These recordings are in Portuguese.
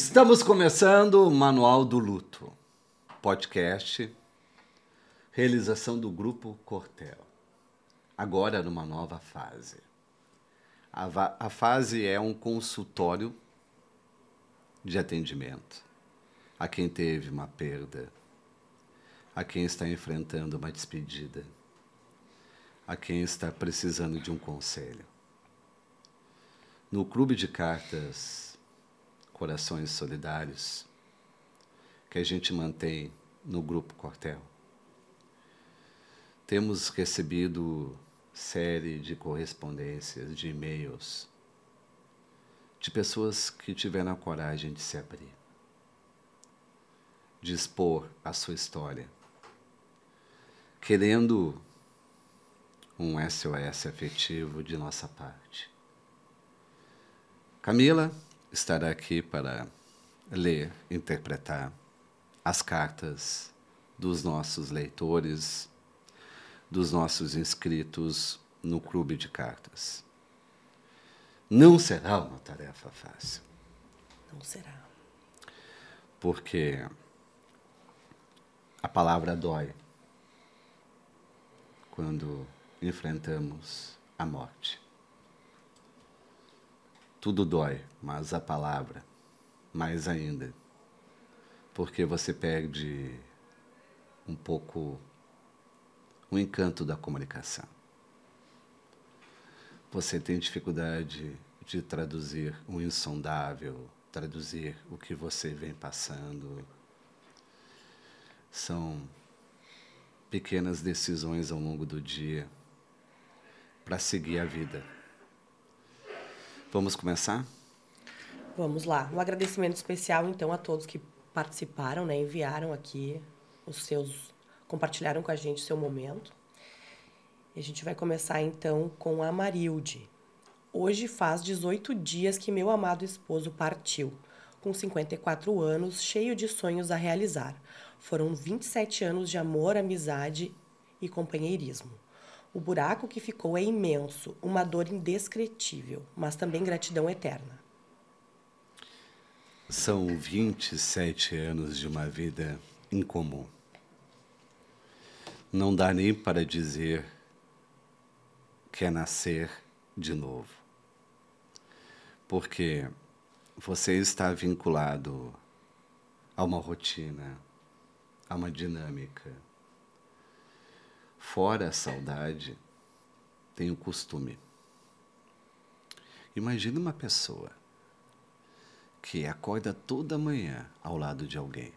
Estamos começando o Manual do Luto, podcast, realização do Grupo Cortel. Agora numa nova fase. A, a fase é um consultório de atendimento a quem teve uma perda, a quem está enfrentando uma despedida, a quem está precisando de um conselho. No clube de cartas Corações Solidários, que a gente mantém no Grupo Cortel, temos recebido série de correspondências, de e-mails, de pessoas que tiveram a coragem de se abrir, de expor a sua história, querendo um SOS afetivo de nossa parte. Camila estará aqui para ler, interpretar as cartas dos nossos leitores dos nossos inscritos no clube de cartas. Não será uma tarefa fácil. Não será. Porque a palavra dói quando enfrentamos a morte. Tudo dói, mas a palavra, mais ainda. Porque você perde um pouco o encanto da comunicação. Você tem dificuldade de traduzir o insondável, traduzir o que você vem passando. São pequenas decisões ao longo do dia para seguir a vida. Vamos começar? Vamos lá. Um agradecimento especial, então, a todos que participaram, né? enviaram aqui os seus compartilharam com a gente seu momento. E a gente vai começar então com a Marilde. Hoje faz 18 dias que meu amado esposo partiu, com 54 anos, cheio de sonhos a realizar. Foram 27 anos de amor, amizade e companheirismo. O buraco que ficou é imenso, uma dor indescritível, mas também gratidão eterna. São 27 anos de uma vida incomum não dá nem para dizer que é nascer de novo. Porque você está vinculado a uma rotina, a uma dinâmica. Fora a saudade, tem o costume. Imagine uma pessoa que acorda toda manhã ao lado de alguém.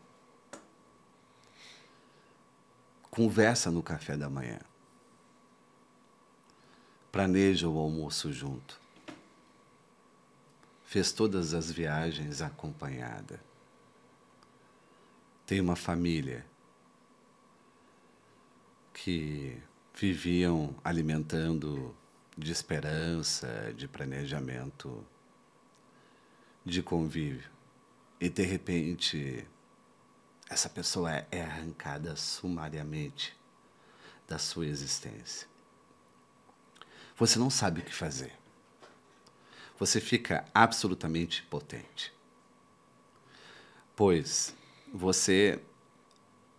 Conversa no café da manhã, planeja o almoço junto, fez todas as viagens acompanhada, tem uma família que viviam alimentando de esperança, de planejamento, de convívio. E de repente essa pessoa é, é arrancada sumariamente da sua existência. Você não sabe o que fazer. Você fica absolutamente potente. Pois você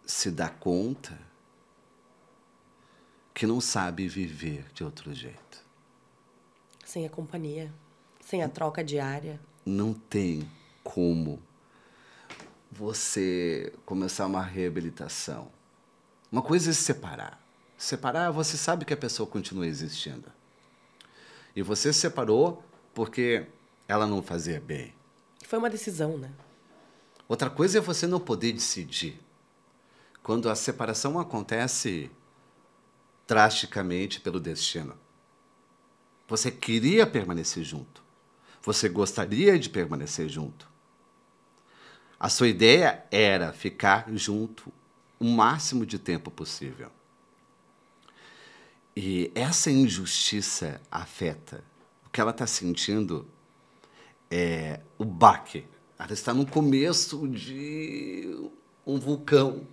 se dá conta que não sabe viver de outro jeito. Sem a companhia, sem a troca diária. Não tem como você começar uma reabilitação. Uma coisa é se separar. Separar, você sabe que a pessoa continua existindo. E você se separou porque ela não fazia bem. Foi uma decisão, né? Outra coisa é você não poder decidir. Quando a separação acontece drasticamente pelo destino. Você queria permanecer junto. Você gostaria de permanecer junto. A sua ideia era ficar junto o máximo de tempo possível. E essa injustiça afeta. O que ela está sentindo é o baque. Ela está no começo de um vulcão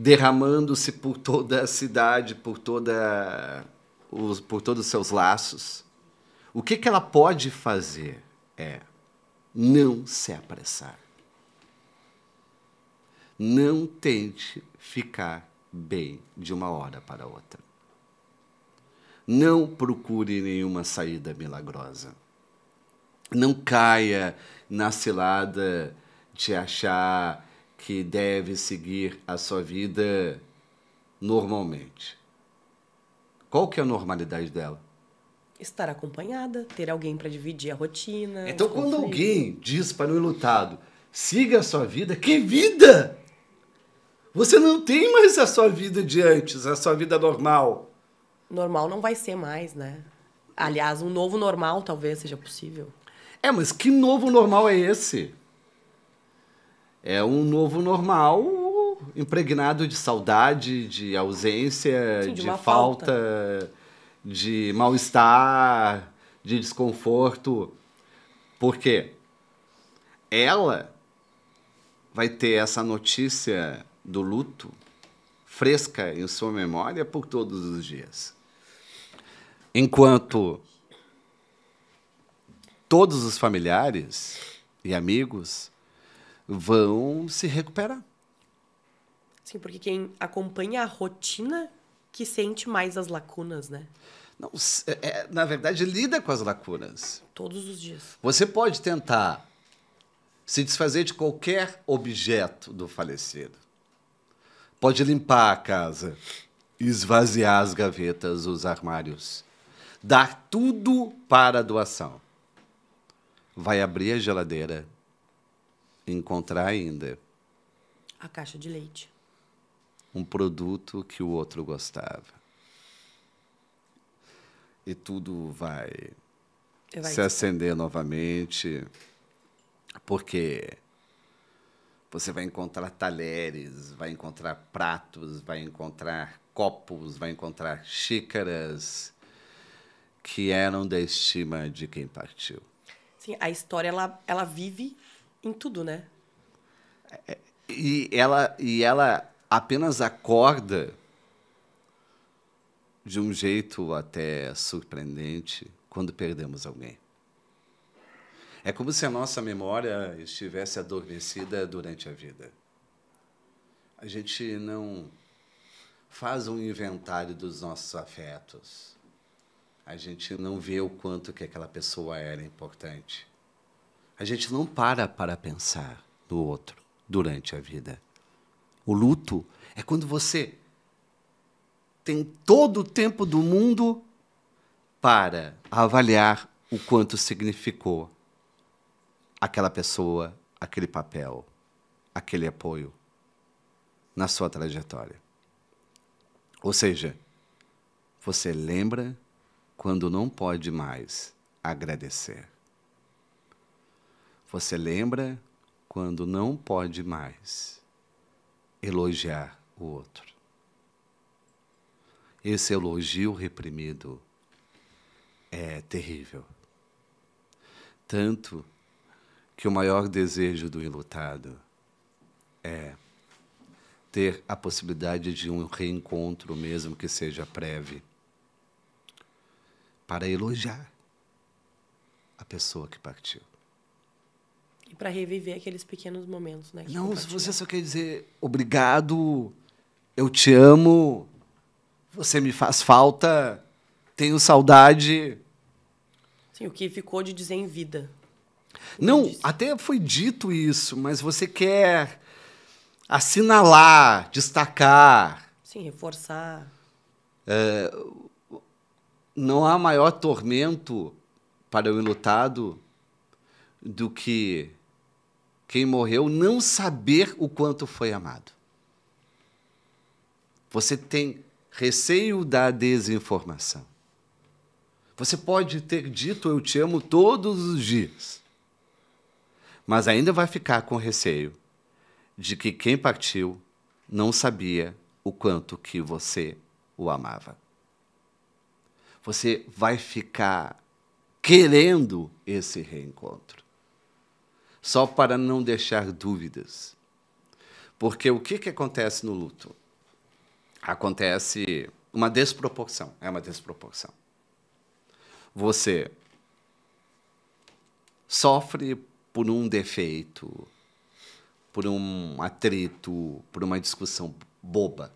derramando-se por toda a cidade, por, toda os, por todos os seus laços. O que, que ela pode fazer é não se apressar. Não tente ficar bem de uma hora para outra. Não procure nenhuma saída milagrosa. Não caia na cilada de achar que deve seguir a sua vida normalmente. Qual que é a normalidade dela? Estar acompanhada, ter alguém para dividir a rotina. Então, quando alguém diz para o enlutado, siga a sua vida, que vida! Você não tem mais a sua vida de antes, a sua vida normal. Normal não vai ser mais, né? Aliás, um novo normal talvez seja possível. É, mas que novo normal é esse? É um novo normal impregnado de saudade, de ausência, Sim, de, de falta, falta, de mal-estar, de desconforto. Por quê? Ela vai ter essa notícia do luto fresca em sua memória por todos os dias. Enquanto todos os familiares e amigos vão se recuperar. Sim, porque quem acompanha a rotina que sente mais as lacunas, né? Não, é, é, na verdade, lida com as lacunas. Todos os dias. Você pode tentar se desfazer de qualquer objeto do falecido. Pode limpar a casa, esvaziar as gavetas, os armários, dar tudo para a doação. Vai abrir a geladeira, encontrar ainda a caixa de leite. Um produto que o outro gostava. E tudo vai, vai se acender novamente, porque você vai encontrar talheres, vai encontrar pratos, vai encontrar copos, vai encontrar xícaras que eram da estima de quem partiu. Sim, a história ela, ela vive em tudo, né? É, e ela, e ela apenas acorda de um jeito até surpreendente quando perdemos alguém. É como se a nossa memória estivesse adormecida durante a vida. A gente não faz um inventário dos nossos afetos. A gente não vê o quanto que aquela pessoa era importante. A gente não para para pensar no outro durante a vida. O luto é quando você tem todo o tempo do mundo para avaliar o quanto significou aquela pessoa, aquele papel, aquele apoio na sua trajetória. Ou seja, você lembra quando não pode mais agradecer. Você lembra quando não pode mais elogiar o outro. Esse elogio reprimido é terrível. Tanto que o maior desejo do enlutado é ter a possibilidade de um reencontro, mesmo que seja breve, para elogiar a pessoa que partiu. E para reviver aqueles pequenos momentos, né? Não, se você só quer dizer obrigado, eu te amo, você me faz falta, tenho saudade. Sim, o que ficou de dizer em vida. Não, até foi dito isso, mas você quer assinalar, destacar. Sim, reforçar. É, não há maior tormento para o enlutado do que quem morreu não saber o quanto foi amado. Você tem receio da desinformação. Você pode ter dito eu te amo todos os dias mas ainda vai ficar com receio de que quem partiu não sabia o quanto que você o amava. Você vai ficar querendo esse reencontro, só para não deixar dúvidas. Porque o que, que acontece no luto? Acontece uma desproporção, é uma desproporção. Você sofre por um defeito, por um atrito, por uma discussão boba.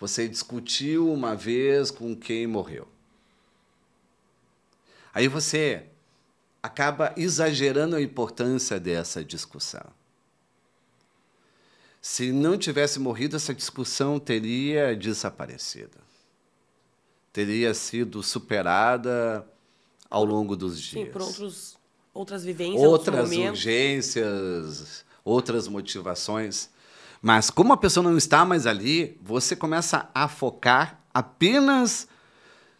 Você discutiu uma vez com quem morreu. Aí você acaba exagerando a importância dessa discussão. Se não tivesse morrido, essa discussão teria desaparecido. Teria sido superada ao longo dos dias. Sim, por outros, outras vivências, outras urgências, outras motivações. Mas como a pessoa não está mais ali, você começa a focar apenas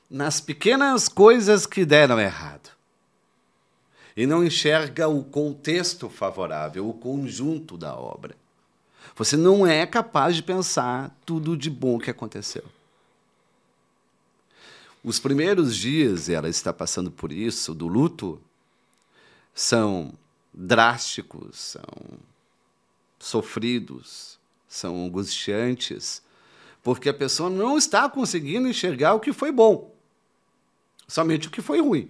nas pequenas coisas que deram errado. E não enxerga o contexto favorável, o conjunto da obra. Você não é capaz de pensar tudo de bom que aconteceu. Os primeiros dias, ela está passando por isso, do luto, são drásticos, são sofridos, são angustiantes, porque a pessoa não está conseguindo enxergar o que foi bom, somente o que foi ruim.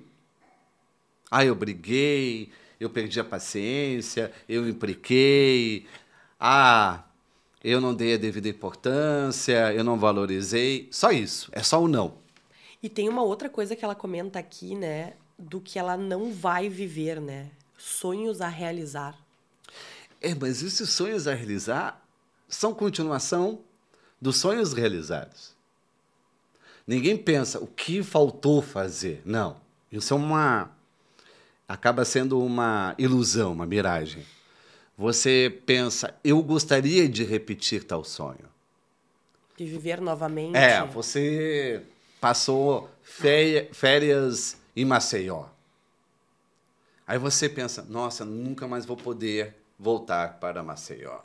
Ah, eu briguei, eu perdi a paciência, eu impliquei, ah, eu não dei a devida importância, eu não valorizei. Só isso, é só o não. E tem uma outra coisa que ela comenta aqui, né? Do que ela não vai viver, né? Sonhos a realizar. É, mas esses sonhos a realizar são continuação dos sonhos realizados. Ninguém pensa o que faltou fazer. Não. Isso é uma. Acaba sendo uma ilusão, uma miragem. Você pensa, eu gostaria de repetir tal sonho. De viver novamente. É, você passou férias em Maceió. Aí você pensa, nossa, nunca mais vou poder voltar para Maceió.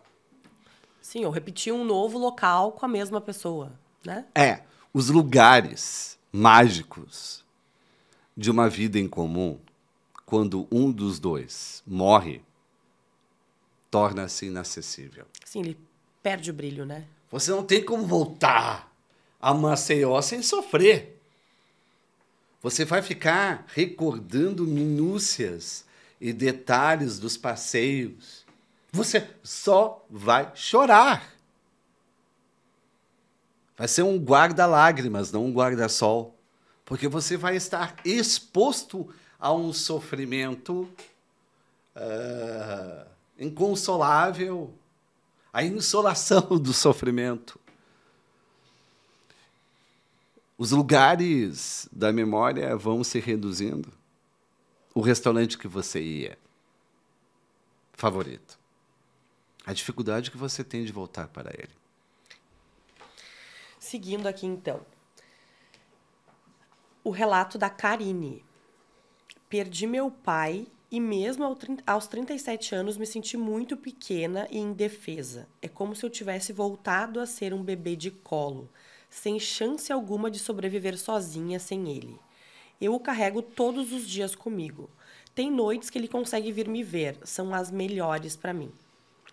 Sim, ou repetir um novo local com a mesma pessoa, né? É, os lugares mágicos de uma vida em comum, quando um dos dois morre, torna-se inacessível. Sim, ele perde o brilho, né? Você não tem como voltar a Maceió sem sofrer. Você vai ficar recordando minúcias e detalhes dos passeios. Você só vai chorar. Vai ser um guarda-lágrimas, não um guarda-sol. Porque você vai estar exposto a um sofrimento uh, inconsolável, a insolação do sofrimento. Os lugares da memória vão se reduzindo. O restaurante que você ia, favorito. A dificuldade que você tem de voltar para ele. Seguindo aqui então. O relato da Karine. Perdi meu pai e mesmo aos 37 anos me senti muito pequena e indefesa. É como se eu tivesse voltado a ser um bebê de colo sem chance alguma de sobreviver sozinha sem ele. Eu o carrego todos os dias comigo. Tem noites que ele consegue vir me ver, são as melhores para mim.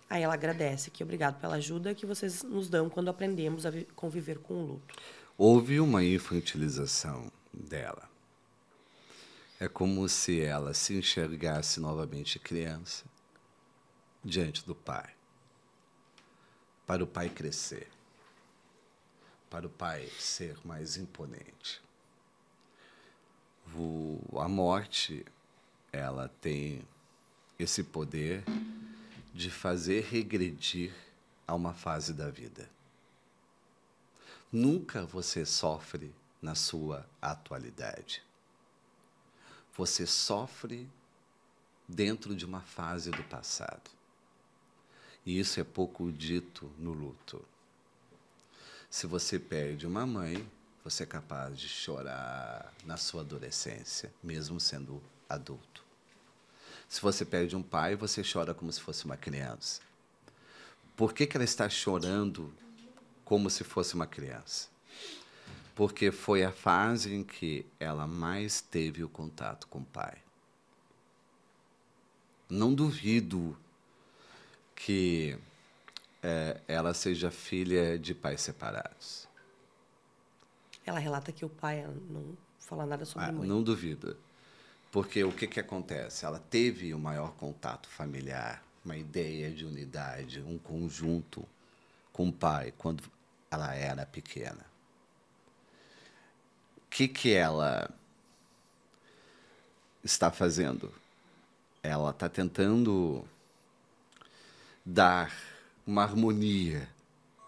Aí ela agradece que obrigado pela ajuda que vocês nos dão quando aprendemos a conviver com o luto. Houve uma infantilização dela. É como se ela se enxergasse novamente criança diante do pai. Para o pai crescer para o pai ser mais imponente. O, a morte, ela tem esse poder de fazer regredir a uma fase da vida. Nunca você sofre na sua atualidade. Você sofre dentro de uma fase do passado. E isso é pouco dito no luto. Se você perde uma mãe, você é capaz de chorar na sua adolescência, mesmo sendo adulto. Se você perde um pai, você chora como se fosse uma criança. Por que, que ela está chorando como se fosse uma criança? Porque foi a fase em que ela mais teve o contato com o pai. Não duvido que é, ela seja filha de pais separados. Ela relata que o pai não fala nada sobre ah, a mãe. Não duvida. Porque o que, que acontece? Ela teve o maior contato familiar, uma ideia de unidade, um conjunto com o pai quando ela era pequena. Que, que ela está fazendo? Ela está tentando dar uma harmonia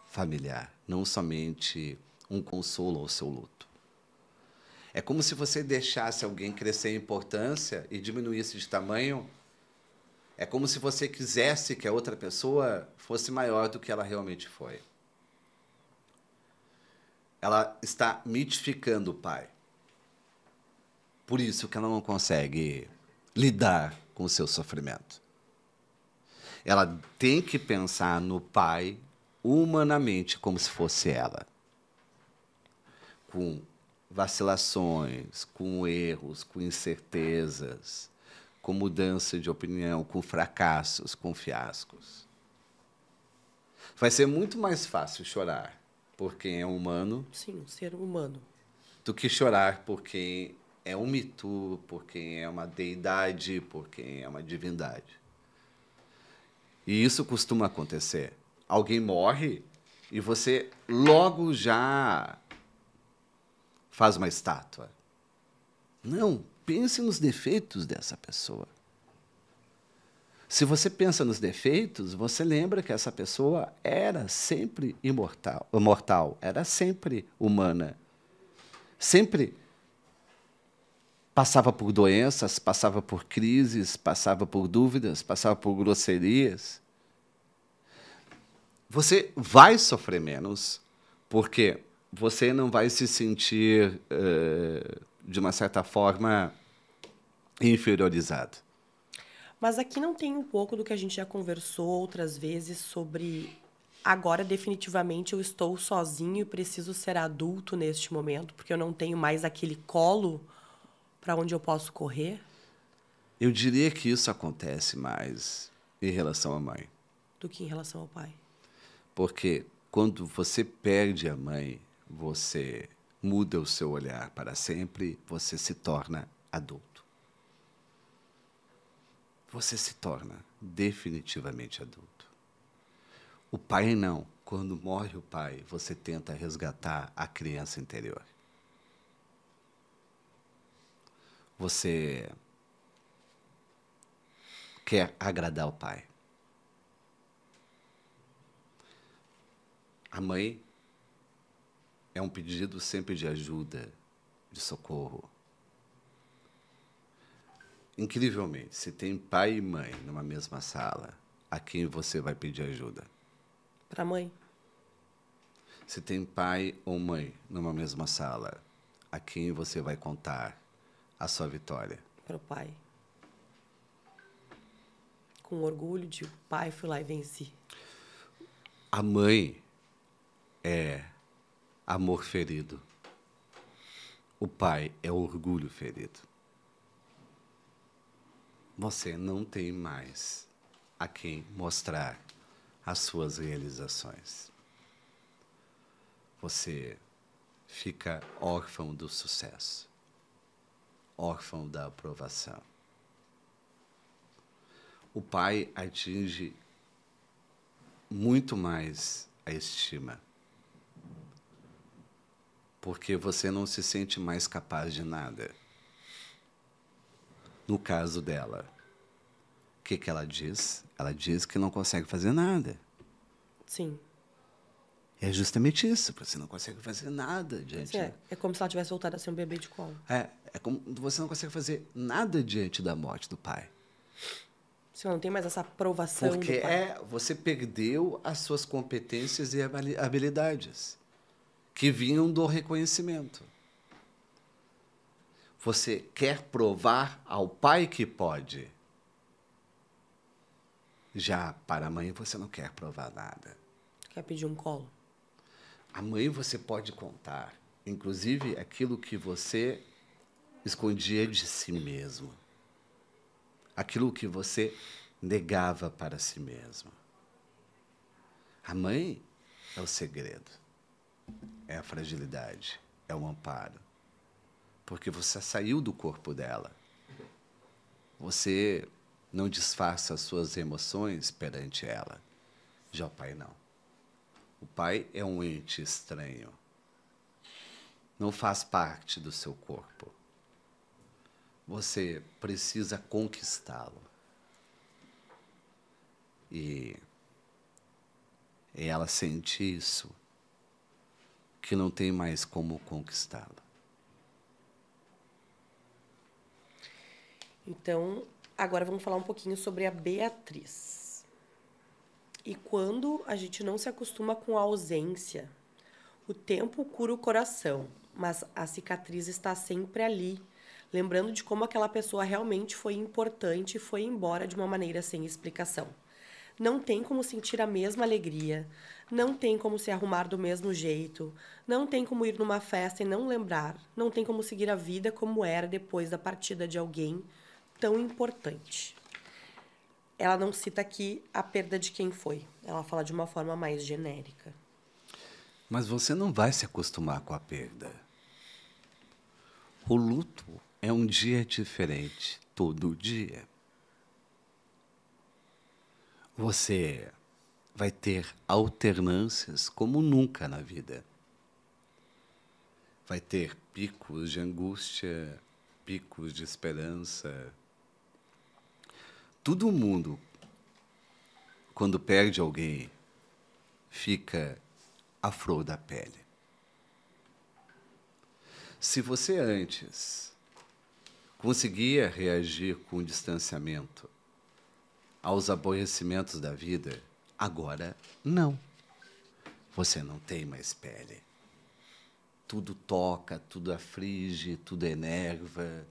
familiar, não somente um consolo ao seu luto. É como se você deixasse alguém crescer em importância e diminuísse de tamanho. É como se você quisesse que a outra pessoa fosse maior do que ela realmente foi. Ela está mitificando o pai. Por isso que ela não consegue lidar com o seu sofrimento. Ela tem que pensar no pai humanamente como se fosse ela. Com vacilações, com erros, com incertezas, com mudança de opinião, com fracassos, com fiascos. Vai ser muito mais fácil chorar por quem é humano. Sim, um ser humano. Do que chorar por quem é um mito, por quem é uma deidade, por quem é uma divindade. E isso costuma acontecer. Alguém morre e você logo já faz uma estátua. Não, pense nos defeitos dessa pessoa. Se você pensa nos defeitos, você lembra que essa pessoa era sempre imortal, mortal, era sempre humana. Sempre passava por doenças, passava por crises, passava por dúvidas, passava por grosserias. Você vai sofrer menos, porque você não vai se sentir, uh, de uma certa forma, inferiorizado. Mas aqui não tem um pouco do que a gente já conversou outras vezes sobre agora definitivamente eu estou sozinho e preciso ser adulto neste momento, porque eu não tenho mais aquele colo para onde eu posso correr? Eu diria que isso acontece mais em relação à mãe. Do que em relação ao pai. Porque quando você perde a mãe, você muda o seu olhar para sempre, você se torna adulto. Você se torna definitivamente adulto. O pai não. Quando morre o pai, você tenta resgatar a criança interior. Você quer agradar o pai. A mãe é um pedido sempre de ajuda, de socorro. Incrivelmente, se tem pai e mãe numa mesma sala, a quem você vai pedir ajuda? Para a mãe. Se tem pai ou mãe numa mesma sala, a quem você vai contar a sua vitória? Para o pai. Com orgulho de pai, fui lá e venci. A mãe é amor ferido. O pai é orgulho ferido. Você não tem mais a quem mostrar as suas realizações. Você fica órfão do sucesso órfão da aprovação. O pai atinge muito mais a estima, porque você não se sente mais capaz de nada. No caso dela, o que, que ela diz? Ela diz que não consegue fazer nada. Sim. É justamente isso, você não consegue fazer nada diante. É, é como se ela tivesse voltado a ser um bebê de colo. É, é como você não consegue fazer nada diante da morte do pai. Você não tem mais essa aprovação Porque é, você perdeu as suas competências e habilidades que vinham do reconhecimento. Você quer provar ao pai que pode. Já para a mãe você não quer provar nada. Quer pedir um colo. A mãe você pode contar, inclusive aquilo que você escondia de si mesmo, aquilo que você negava para si mesmo. A mãe é o segredo, é a fragilidade, é o amparo, porque você saiu do corpo dela você não disfarça as suas emoções perante ela. Já o pai não. O pai é um ente estranho. Não faz parte do seu corpo. Você precisa conquistá-lo. E ela sente isso, que não tem mais como conquistá-lo. Então, agora vamos falar um pouquinho sobre a Beatriz. E quando a gente não se acostuma com a ausência, o tempo cura o coração, mas a cicatriz está sempre ali, lembrando de como aquela pessoa realmente foi importante e foi embora de uma maneira sem explicação. Não tem como sentir a mesma alegria, não tem como se arrumar do mesmo jeito, não tem como ir numa festa e não lembrar, não tem como seguir a vida como era depois da partida de alguém tão importante. Ela não cita aqui a perda de quem foi. Ela fala de uma forma mais genérica. Mas você não vai se acostumar com a perda. O luto é um dia diferente, todo dia. Você vai ter alternâncias como nunca na vida. Vai ter picos de angústia, picos de esperança, todo mundo, quando perde alguém, fica à flor da pele. Se você antes conseguia reagir com distanciamento aos aborrecimentos da vida, agora não. Você não tem mais pele. Tudo toca, tudo aflige, tudo enerva,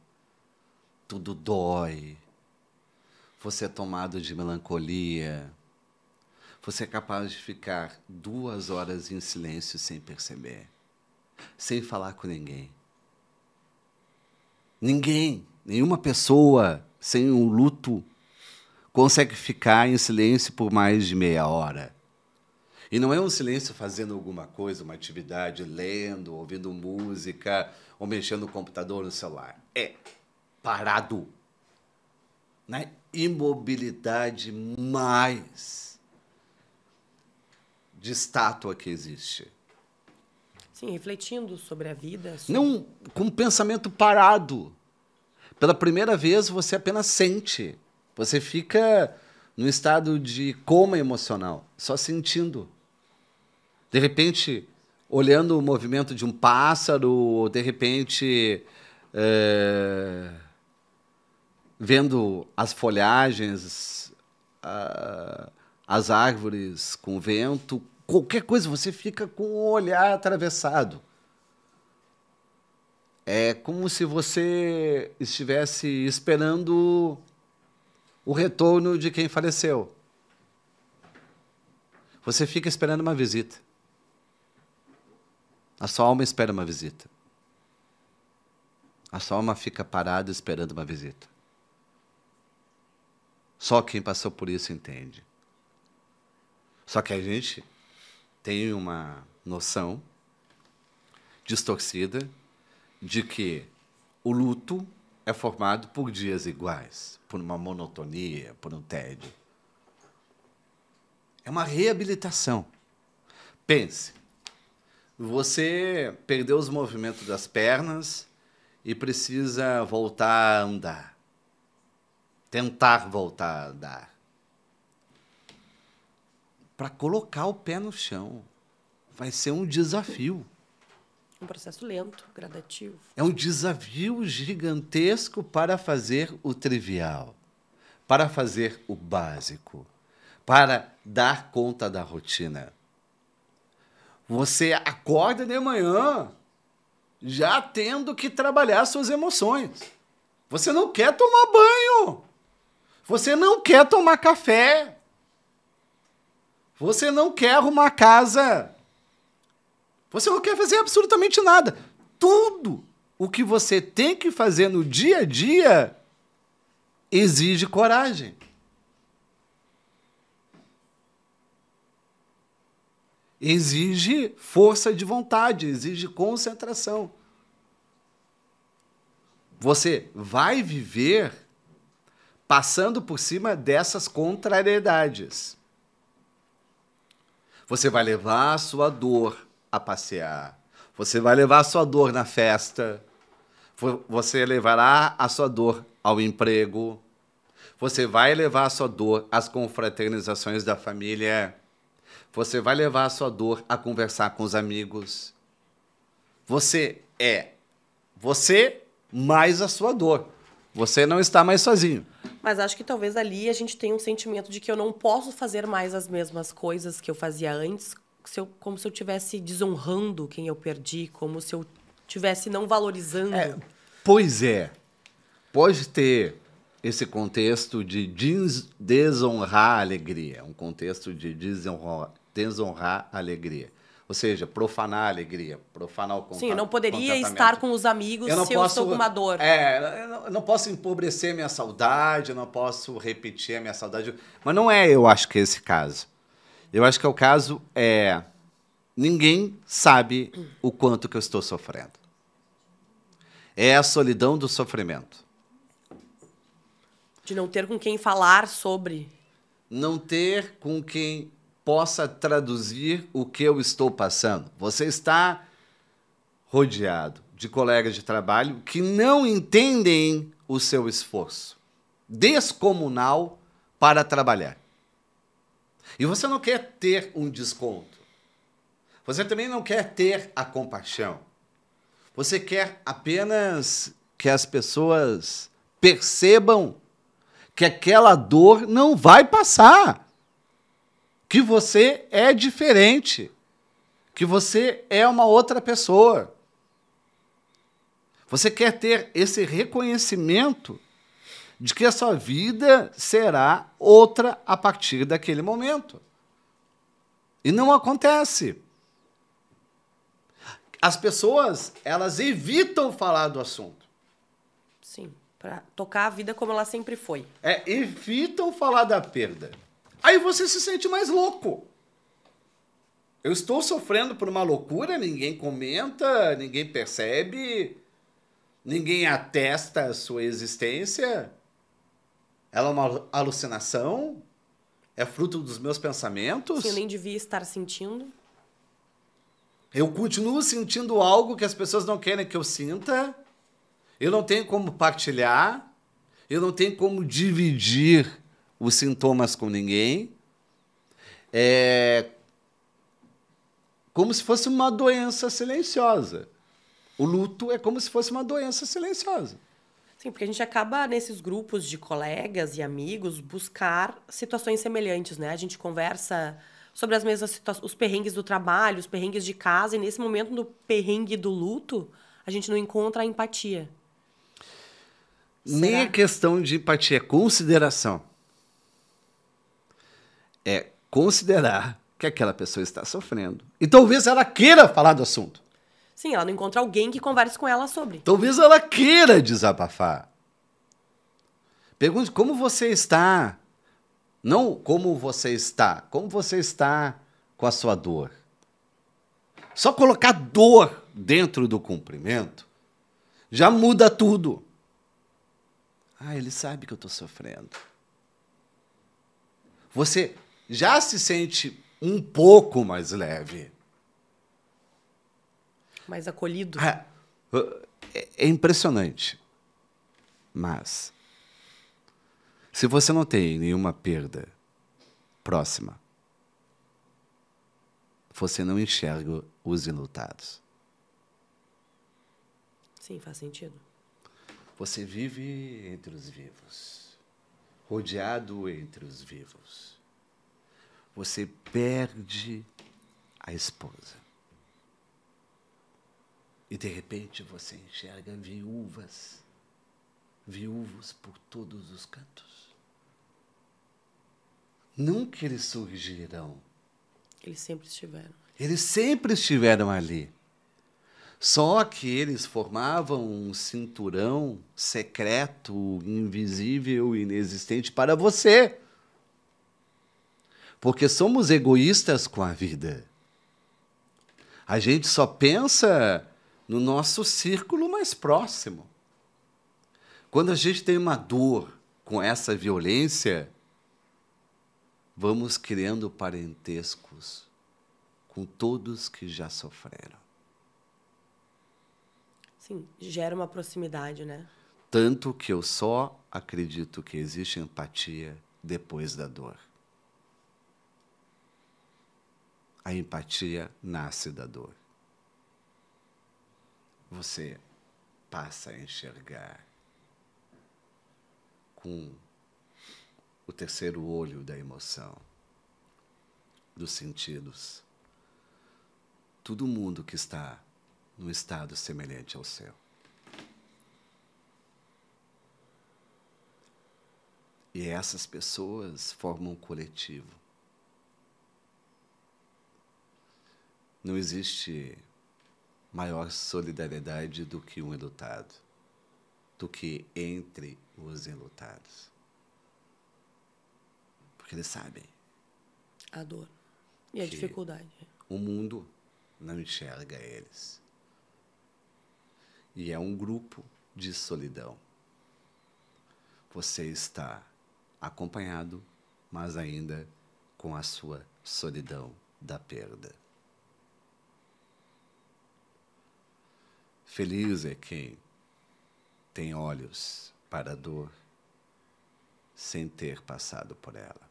tudo dói você é tomado de melancolia, você é capaz de ficar duas horas em silêncio sem perceber, sem falar com ninguém. Ninguém, nenhuma pessoa sem um luto consegue ficar em silêncio por mais de meia hora. E não é um silêncio fazendo alguma coisa, uma atividade, lendo, ouvindo música ou mexendo no computador, no celular. É parado. Né? Imobilidade mais de estátua que existe. Sim, refletindo sobre a vida. Sobre... Não com um pensamento parado. Pela primeira vez você apenas sente. Você fica no estado de coma emocional, só sentindo. De repente, olhando o movimento de um pássaro, ou de repente. É vendo as folhagens, as árvores com vento, qualquer coisa, você fica com o olhar atravessado. É como se você estivesse esperando o retorno de quem faleceu. Você fica esperando uma visita. A sua alma espera uma visita. A sua alma fica parada esperando uma visita. Só quem passou por isso entende. Só que a gente tem uma noção distorcida de que o luto é formado por dias iguais, por uma monotonia, por um tédio. É uma reabilitação. Pense, você perdeu os movimentos das pernas e precisa voltar a andar tentar voltar a andar. Para colocar o pé no chão. Vai ser um desafio. Um processo lento, gradativo. É um desafio gigantesco para fazer o trivial, para fazer o básico, para dar conta da rotina. Você acorda de manhã já tendo que trabalhar suas emoções. Você não quer tomar banho. Você não quer tomar café. Você não quer arrumar casa. Você não quer fazer absolutamente nada. Tudo o que você tem que fazer no dia a dia exige coragem. Exige força de vontade, exige concentração. Você vai viver passando por cima dessas contrariedades. Você vai levar a sua dor a passear. Você vai levar a sua dor na festa. Você levará a sua dor ao emprego. Você vai levar a sua dor às confraternizações da família. Você vai levar a sua dor a conversar com os amigos. Você é você mais a sua dor. Você não está mais sozinho. Mas acho que talvez ali a gente tenha um sentimento de que eu não posso fazer mais as mesmas coisas que eu fazia antes, se eu, como se eu estivesse desonrando quem eu perdi, como se eu estivesse não valorizando. É, pois é. Pode ter esse contexto de desonrar a alegria, um contexto de desonrar, desonrar a alegria. Ou seja, profanar a alegria, profanar o contato. Sim, eu não poderia estar com os amigos eu se eu estou com uma dor. É, eu não posso empobrecer minha saudade, eu não posso repetir a minha saudade. Mas não é, eu acho que é esse caso. Eu acho que é o caso é ninguém sabe o quanto que eu estou sofrendo. É a solidão do sofrimento. De não ter com quem falar sobre. Não ter com quem possa traduzir o que eu estou passando. Você está rodeado de colegas de trabalho que não entendem o seu esforço descomunal para trabalhar. E você não quer ter um desconto. Você também não quer ter a compaixão. Você quer apenas que as pessoas percebam que aquela dor não vai passar. Que você é diferente. Que você é uma outra pessoa. Você quer ter esse reconhecimento de que a sua vida será outra a partir daquele momento. E não acontece. As pessoas, elas evitam falar do assunto. Sim para tocar a vida como ela sempre foi. É, evitam falar da perda. Aí você se sente mais louco. Eu estou sofrendo por uma loucura, ninguém comenta, ninguém percebe, ninguém atesta a sua existência. Ela é uma alucinação? É fruto dos meus pensamentos? Sim, eu nem devia estar sentindo. Eu continuo sentindo algo que as pessoas não querem que eu sinta. Eu não tenho como partilhar, eu não tenho como dividir os sintomas com ninguém. É como se fosse uma doença silenciosa. O luto é como se fosse uma doença silenciosa. Sim, porque a gente acaba nesses grupos de colegas e amigos buscar situações semelhantes, né? A gente conversa sobre as mesmas situações, os perrengues do trabalho, os perrengues de casa, e nesse momento do perrengue do luto, a gente não encontra a empatia. Nem é questão de empatia, é consideração. É considerar que aquela pessoa está sofrendo. E talvez ela queira falar do assunto. Sim, ela não encontra alguém que converse com ela sobre. Talvez ela queira desabafar. Pergunte como você está. Não como você está, como você está com a sua dor. Só colocar dor dentro do cumprimento já muda tudo. Ah, ele sabe que eu estou sofrendo. Você já se sente um pouco mais leve. Mais acolhido. É, é impressionante. Mas, se você não tem nenhuma perda próxima, você não enxerga os enlutados. Sim, faz sentido. Você vive entre os vivos, rodeado entre os vivos. Você perde a esposa. E de repente você enxerga viúvas, viúvos por todos os cantos. Nunca eles surgirão. Eles sempre estiveram. Eles sempre estiveram ali. Só que eles formavam um cinturão secreto, invisível, inexistente para você. Porque somos egoístas com a vida. A gente só pensa no nosso círculo mais próximo. Quando a gente tem uma dor, com essa violência, vamos criando parentescos com todos que já sofreram. Sim, gera uma proximidade, né? Tanto que eu só acredito que existe empatia depois da dor. A empatia nasce da dor. Você passa a enxergar com o terceiro olho da emoção, dos sentidos, todo mundo que está num estado semelhante ao seu. E essas pessoas formam um coletivo. Não existe maior solidariedade do que um enlutado, do que entre os enlutados. Porque eles sabem. A dor. E a dificuldade. O mundo não enxerga eles. E é um grupo de solidão. Você está acompanhado, mas ainda com a sua solidão da perda. Feliz é quem tem olhos para a dor sem ter passado por ela.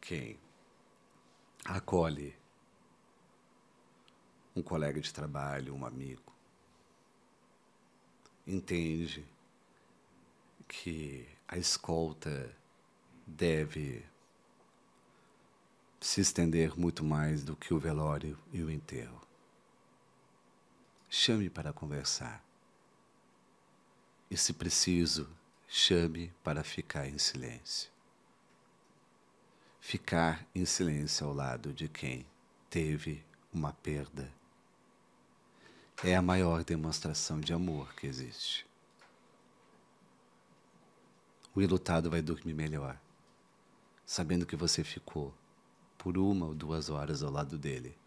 Quem acolhe um colega de trabalho, um amigo, entende que a escolta deve se estender muito mais do que o velório e o enterro. Chame para conversar. E, se preciso, chame para ficar em silêncio. Ficar em silêncio ao lado de quem teve uma perda é a maior demonstração de amor que existe. O ilutado vai dormir melhor, sabendo que você ficou por uma ou duas horas ao lado dele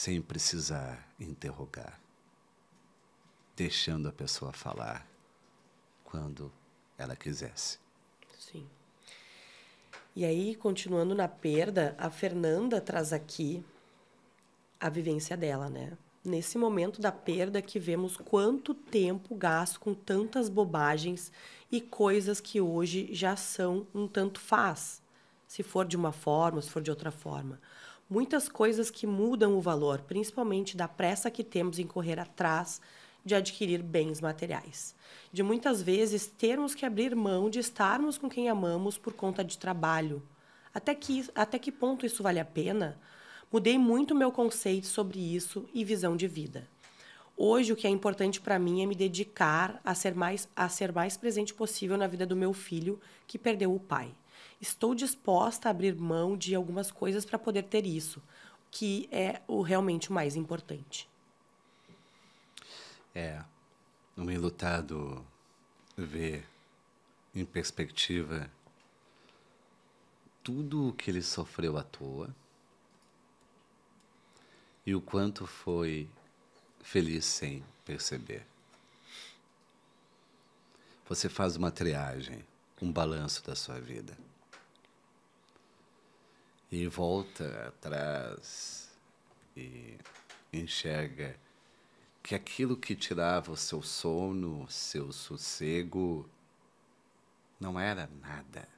sem precisar interrogar, deixando a pessoa falar quando ela quisesse. Sim. E aí, continuando na perda, a Fernanda traz aqui a vivência dela, né? Nesse momento da perda que vemos quanto tempo gasto com tantas bobagens e coisas que hoje já são um tanto faz, se for de uma forma, se for de outra forma muitas coisas que mudam o valor, principalmente da pressa que temos em correr atrás de adquirir bens materiais. De muitas vezes termos que abrir mão de estarmos com quem amamos por conta de trabalho. Até que, até que ponto isso vale a pena? Mudei muito meu conceito sobre isso e visão de vida. Hoje o que é importante para mim é me dedicar a ser mais a ser mais presente possível na vida do meu filho que perdeu o pai estou disposta a abrir mão de algumas coisas para poder ter isso, que é o realmente o mais importante. É, um enlutado vê em perspectiva tudo o que ele sofreu à toa e o quanto foi feliz sem perceber. Você faz uma triagem, um balanço da sua vida e volta atrás e enxerga que aquilo que tirava o seu sono, seu sossego, não era nada.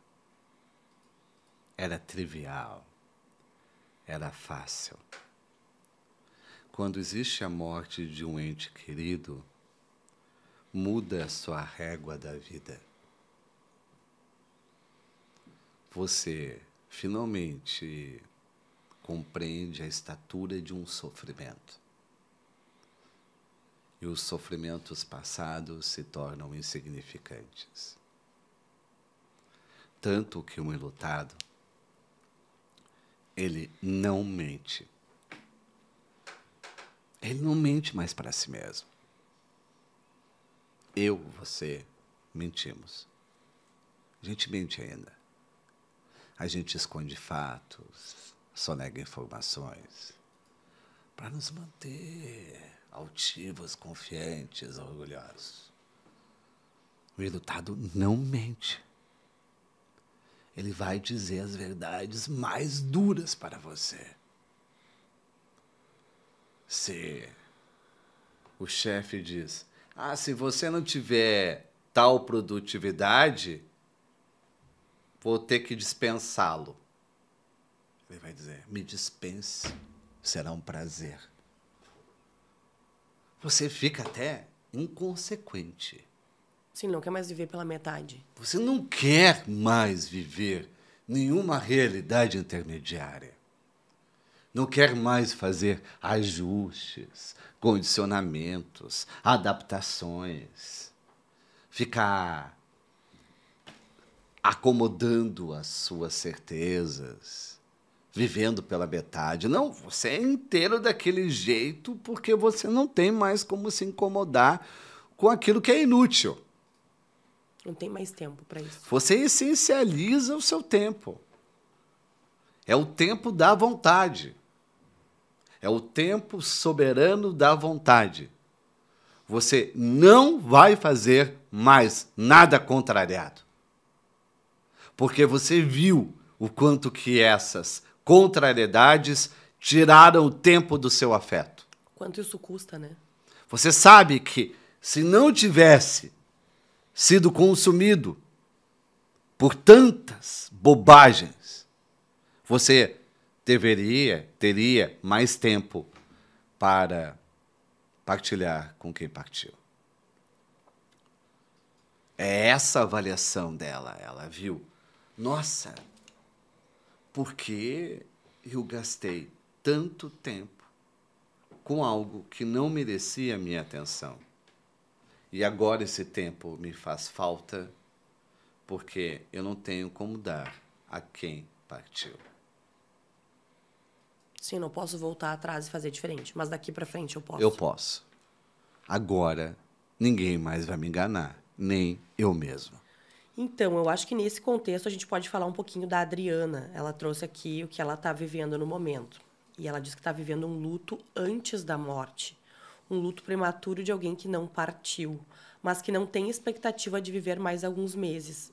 Era trivial. Era fácil. Quando existe a morte de um ente querido, muda a sua régua da vida. Você finalmente compreende a estatura de um sofrimento. E os sofrimentos passados se tornam insignificantes. Tanto que um enlutado, ele não mente. Ele não mente mais para si mesmo. Eu, você, mentimos. A gente mente ainda. A gente esconde fatos, só nega informações para nos manter altivos, confiantes, orgulhosos. O ilutado não mente. Ele vai dizer as verdades mais duras para você. Se o chefe diz: Ah, se você não tiver tal produtividade, vou ter que dispensá-lo. Ele vai dizer: Me dispense, será um prazer. Você fica até inconsequente. Sim, não quer mais viver pela metade. Você não quer mais viver nenhuma realidade intermediária. Não quer mais fazer ajustes, condicionamentos, adaptações, ficar acomodando as suas certezas, vivendo pela metade. Não, você é inteiro daquele jeito porque você não tem mais como se incomodar com aquilo que é inútil. Não tem mais tempo para isso. Você essencializa o seu tempo. É o tempo da vontade. É o tempo soberano da vontade. Você não vai fazer mais nada contrariado. Porque você viu o quanto que essas contrariedades tiraram o tempo do seu afeto. Quanto isso custa, né? Você sabe que se não tivesse sido consumido por tantas bobagens, você deveria, teria mais tempo para partilhar com quem partiu. É essa avaliação dela. Ela viu, nossa, por que eu gastei tanto tempo com algo que não merecia minha atenção? E agora esse tempo me faz falta porque eu não tenho como dar a quem partiu. Sim, não posso voltar atrás e fazer diferente, mas daqui para frente eu posso. Eu posso. Agora ninguém mais vai me enganar, nem eu mesmo. Então, eu acho que nesse contexto a gente pode falar um pouquinho da Adriana. Ela trouxe aqui o que ela está vivendo no momento. E ela diz que está vivendo um luto antes da morte um luto prematuro de alguém que não partiu, mas que não tem expectativa de viver mais alguns meses.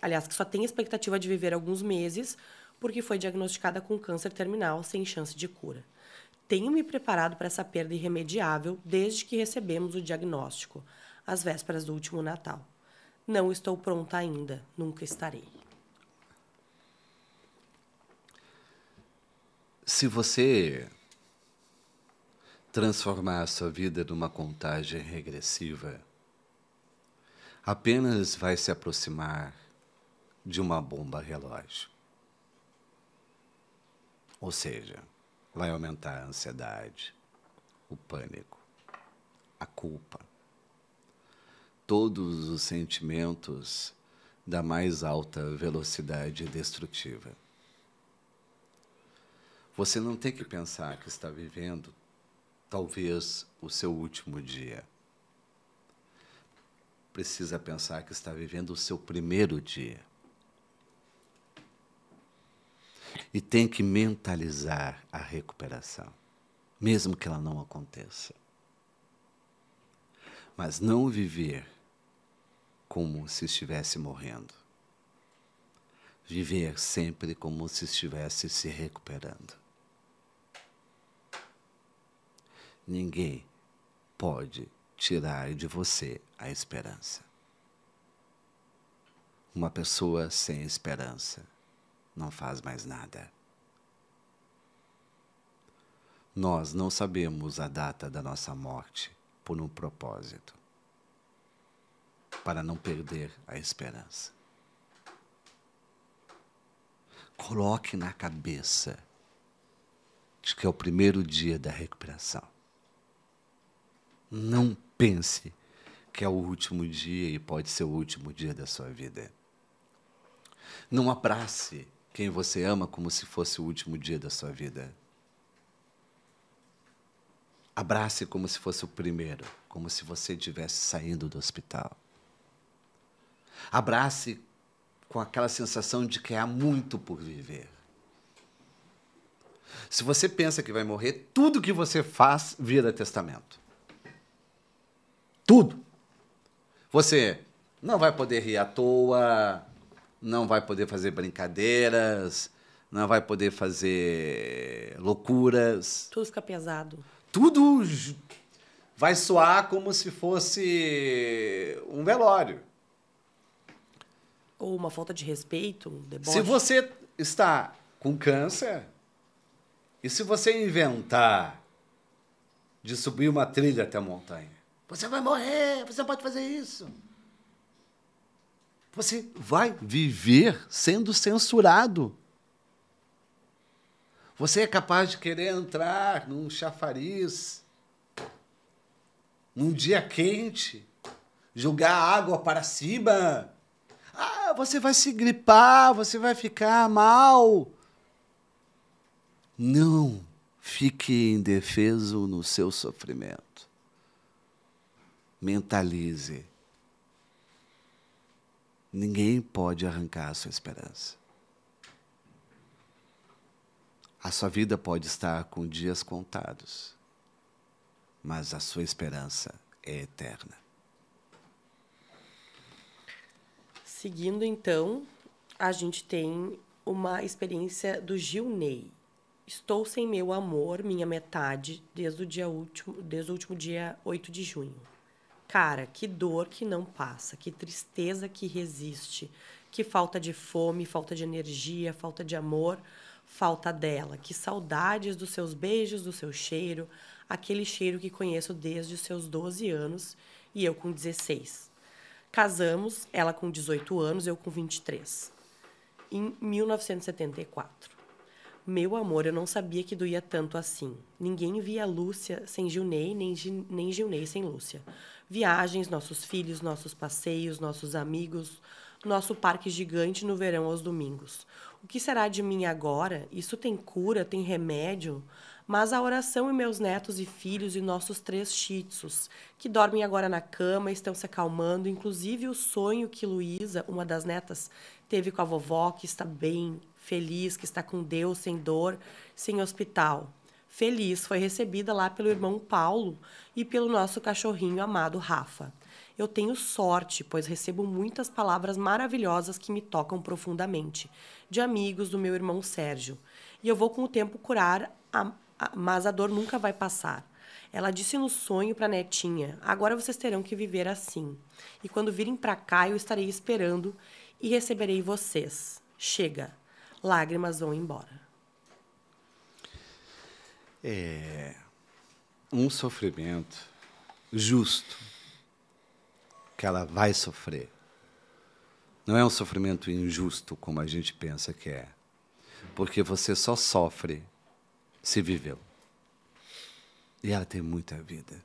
Aliás, que só tem expectativa de viver alguns meses porque foi diagnosticada com câncer terminal sem chance de cura. Tenho me preparado para essa perda irremediável desde que recebemos o diagnóstico, às vésperas do último Natal. Não estou pronta ainda, nunca estarei. Se você transformar a sua vida numa contagem regressiva, apenas vai se aproximar de uma bomba relógio. Ou seja, vai aumentar a ansiedade, o pânico, a culpa, todos os sentimentos da mais alta velocidade destrutiva. Você não tem que pensar que está vivendo talvez o seu último dia. Precisa pensar que está vivendo o seu primeiro dia. E tem que mentalizar a recuperação, mesmo que ela não aconteça. Mas não viver como se estivesse morrendo. Viver sempre como se estivesse se recuperando. Ninguém pode tirar de você a esperança. Uma pessoa sem esperança não faz mais nada. Nós não sabemos a data da nossa morte por um propósito para não perder a esperança. Coloque na cabeça de que é o primeiro dia da recuperação. Não pense que é o último dia e pode ser o último dia da sua vida. Não abrace quem você ama como se fosse o último dia da sua vida. Abrace como se fosse o primeiro, como se você estivesse saindo do hospital. Abrace com aquela sensação de que há muito por viver. Se você pensa que vai morrer, tudo que você faz vira testamento. Tudo. Você não vai poder rir à toa, não vai poder fazer brincadeiras, não vai poder fazer loucuras. Tudo fica pesado. Tudo vai soar como se fosse um velório. Ou uma falta de respeito, um deboche. Se você está com câncer, e se você inventar de subir uma trilha até a montanha, você vai morrer, você não pode fazer isso. Você vai viver sendo censurado. Você é capaz de querer entrar num chafariz, num dia quente, jogar água para cima. Ah, você vai se gripar, você vai ficar mal. Não fique indefeso no seu sofrimento. Mentalize. Ninguém pode arrancar a sua esperança. A sua vida pode estar com dias contados, mas a sua esperança é eterna. Seguindo, então, a gente tem uma experiência do Gil Ney. Estou sem meu amor, minha metade, desde o, dia último, desde o último dia 8 de junho. Cara, que dor que não passa, que tristeza que resiste, que falta de fome, falta de energia, falta de amor, falta dela, que saudades dos seus beijos, do seu cheiro, aquele cheiro que conheço desde os seus 12 anos e eu com 16. Casamos, ela com 18 anos, eu com 23. Em 1974. Meu amor, eu não sabia que doía tanto assim. Ninguém via Lúcia sem Gilney, nem, nem Gilney sem Lúcia viagens, nossos filhos, nossos passeios, nossos amigos, nosso parque gigante no verão aos domingos. O que será de mim agora? Isso tem cura, tem remédio? Mas a oração e meus netos e filhos e nossos três shitsus, que dormem agora na cama, estão se acalmando, inclusive o sonho que Luísa, uma das netas, teve com a vovó, que está bem, feliz, que está com Deus, sem dor, sem hospital feliz foi recebida lá pelo irmão Paulo e pelo nosso cachorrinho amado Rafa. Eu tenho sorte, pois recebo muitas palavras maravilhosas que me tocam profundamente, de amigos do meu irmão Sérgio. E eu vou com o tempo curar, a, a, mas a dor nunca vai passar. Ela disse no sonho para netinha: Agora vocês terão que viver assim. E quando virem para cá, eu estarei esperando e receberei vocês. Chega. Lágrimas vão embora é um sofrimento justo que ela vai sofrer. Não é um sofrimento injusto como a gente pensa que é. Porque você só sofre se viveu. E ela tem muita vida.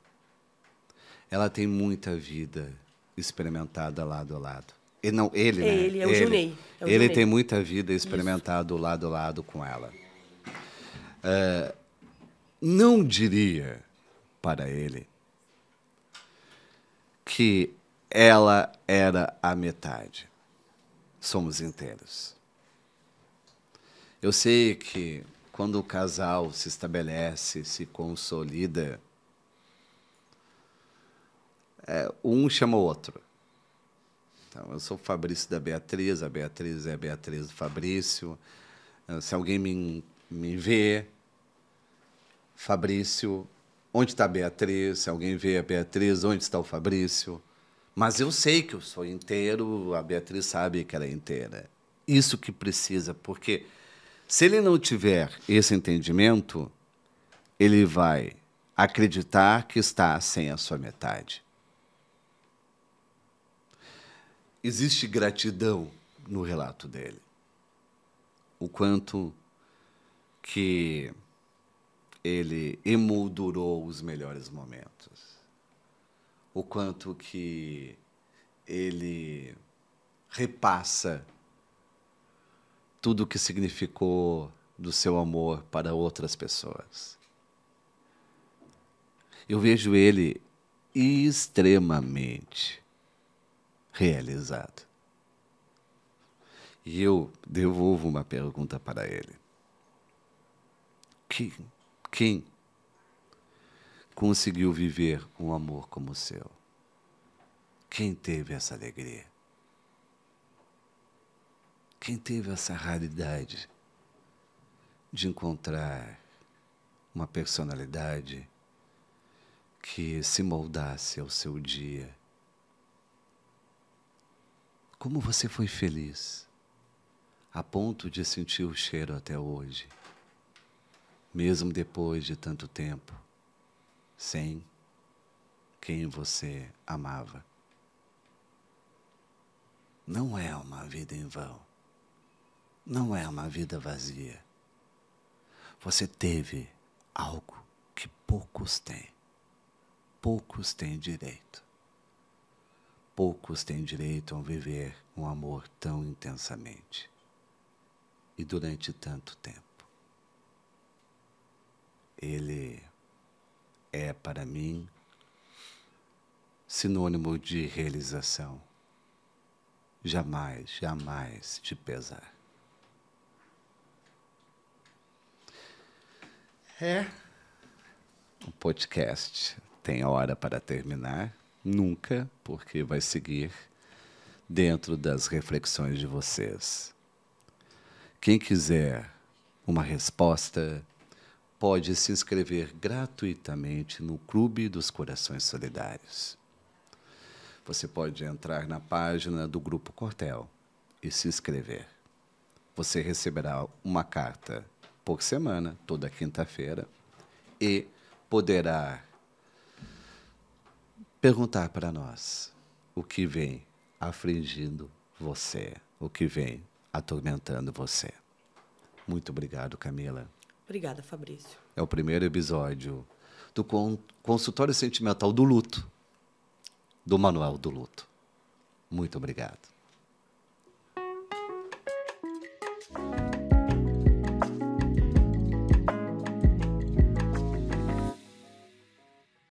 Ela tem muita vida experimentada lado a lado. E não ele, é né? Ele, é o Junei. É o ele Junei. tem muita vida experimentada lado a lado com ela. É, não diria para ele que ela era a metade. Somos inteiros. Eu sei que quando o casal se estabelece, se consolida, é, um chama o outro. Então, eu sou o Fabrício da Beatriz, a Beatriz é a Beatriz do Fabrício. Se alguém me, me vê, Fabrício, onde está a Beatriz? Se alguém vê a Beatriz, onde está o Fabrício? Mas eu sei que eu sou inteiro, a Beatriz sabe que ela é inteira. Isso que precisa, porque se ele não tiver esse entendimento, ele vai acreditar que está sem a sua metade. Existe gratidão no relato dele. O quanto que ele emoldurou os melhores momentos. O quanto que ele repassa tudo o que significou do seu amor para outras pessoas. Eu vejo ele extremamente realizado. E eu devolvo uma pergunta para ele. Que quem conseguiu viver um amor como o seu? Quem teve essa alegria? Quem teve essa raridade de encontrar uma personalidade que se moldasse ao seu dia? Como você foi feliz a ponto de sentir o cheiro até hoje, mesmo depois de tanto tempo, sem quem você amava? Não é uma vida em vão. Não é uma vida vazia. Você teve algo que poucos têm. Poucos têm direito. Poucos têm direito a viver um amor tão intensamente e durante tanto tempo. Ele é para mim sinônimo de realização. Jamais, jamais de pesar. É. O podcast tem hora para terminar? Nunca, porque vai seguir dentro das reflexões de vocês. Quem quiser uma resposta, pode se inscrever gratuitamente no Clube dos Corações Solidários. Você pode entrar na página do Grupo Cortel e se inscrever. Você receberá uma carta por semana, toda quinta-feira, e poderá perguntar para nós o que vem afligindo você, o que vem atormentando você. Muito obrigado, Camila. Obrigada, Fabrício. É o primeiro episódio do consultório sentimental do luto, do Manual do Luto. Muito obrigado.